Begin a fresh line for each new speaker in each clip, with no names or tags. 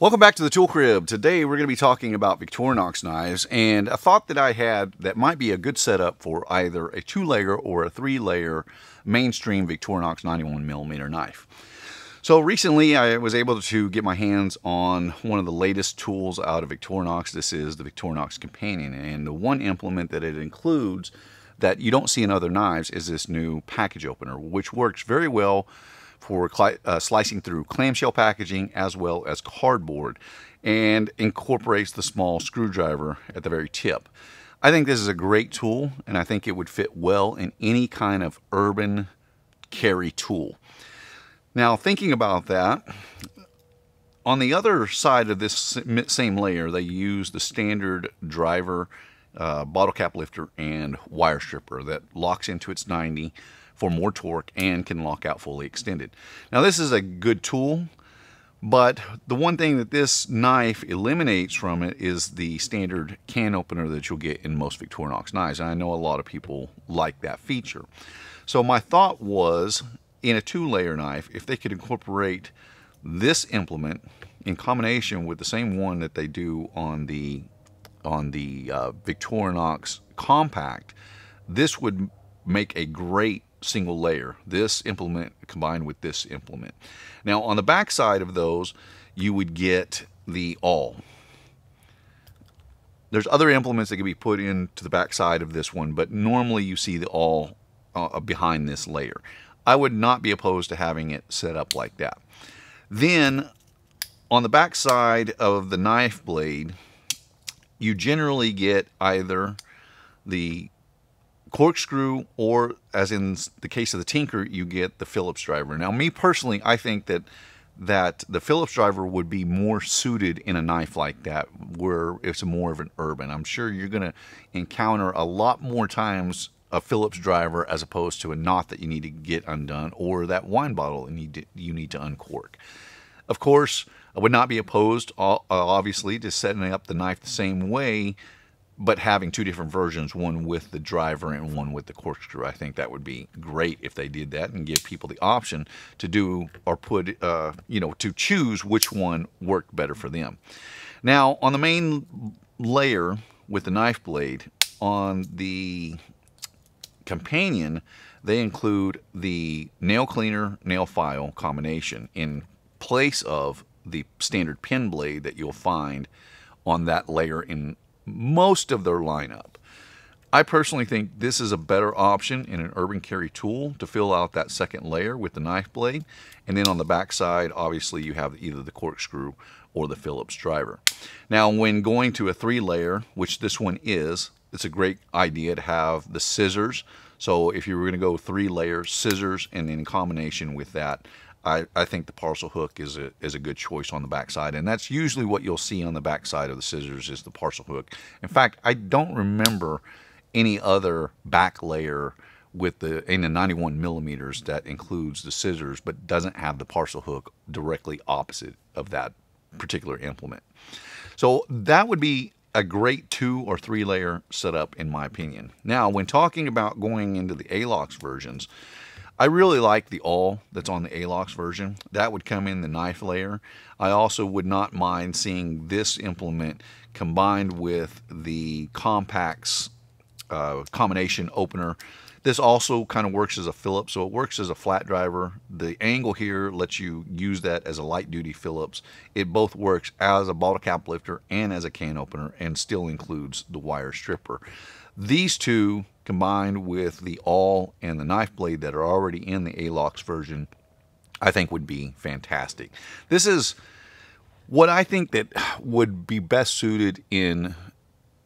Welcome back to the Tool Crib. Today we're going to be talking about Victorinox knives and a thought that I had that might be a good setup for either a two layer or a three layer mainstream Victorinox 91 millimeter knife. So recently I was able to get my hands on one of the latest tools out of Victorinox. This is the Victorinox Companion and the one implement that it includes that you don't see in other knives is this new package opener which works very well for uh, slicing through clamshell packaging as well as cardboard and incorporates the small screwdriver at the very tip. I think this is a great tool and I think it would fit well in any kind of urban carry tool. Now thinking about that, on the other side of this same layer they use the standard driver uh, bottle cap lifter and wire stripper that locks into its 90 for more torque and can lock out fully extended. Now this is a good tool, but the one thing that this knife eliminates from it is the standard can opener that you'll get in most Victorinox knives. And I know a lot of people like that feature. So my thought was in a two layer knife, if they could incorporate this implement in combination with the same one that they do on the on the uh, Victorinox compact, this would make a great single layer. This implement combined with this implement. Now on the back side of those, you would get the awl. There's other implements that can be put into the back side of this one, but normally you see the awl uh, behind this layer. I would not be opposed to having it set up like that. Then on the back side of the knife blade, you generally get either the corkscrew or as in the case of the tinker you get the phillips driver. Now me personally i think that that the phillips driver would be more suited in a knife like that where it's more of an urban. I'm sure you're going to encounter a lot more times a phillips driver as opposed to a knot that you need to get undone or that wine bottle you need to, you need to uncork. Of course i would not be opposed obviously to setting up the knife the same way but having two different versions, one with the driver and one with the corkscrew, I think that would be great if they did that and give people the option to do or put, uh, you know, to choose which one worked better for them. Now, on the main layer with the knife blade, on the companion, they include the nail cleaner nail file combination in place of the standard pen blade that you'll find on that layer in most of their lineup. I personally think this is a better option in an urban carry tool to fill out that second layer with the knife blade. And then on the back side, obviously you have either the corkscrew or the Phillips driver. Now when going to a three layer, which this one is, it's a great idea to have the scissors. So if you were going to go three layers, scissors, and in combination with that, I, I think the parcel hook is a, is a good choice on the backside. And that's usually what you'll see on the backside of the scissors is the parcel hook. In fact, I don't remember any other back layer with the in the 91 millimeters that includes the scissors but doesn't have the parcel hook directly opposite of that particular implement. So that would be a great two or three layer setup in my opinion. Now when talking about going into the ALOX versions, I really like the awl that's on the ALOX version. That would come in the knife layer. I also would not mind seeing this implement combined with the Compacts uh, combination opener. This also kind of works as a Phillips, so it works as a flat driver. The angle here lets you use that as a light duty Phillips. It both works as a bottle cap lifter and as a can opener and still includes the wire stripper. These two combined with the awl and the knife blade that are already in the ALOX version, I think would be fantastic. This is what I think that would be best suited in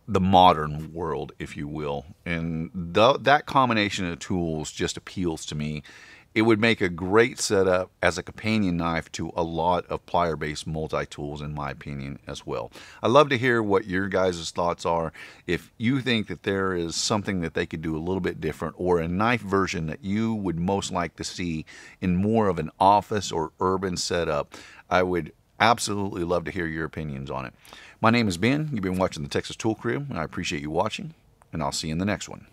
the modern world, if you will. And that combination of tools just appeals to me it would make a great setup as a companion knife to a lot of plier-based multi-tools in my opinion as well. I'd love to hear what your guys' thoughts are. If you think that there is something that they could do a little bit different or a knife version that you would most like to see in more of an office or urban setup, I would absolutely love to hear your opinions on it. My name is Ben. You've been watching the Texas Tool Crib, and I appreciate you watching, and I'll see you in the next one.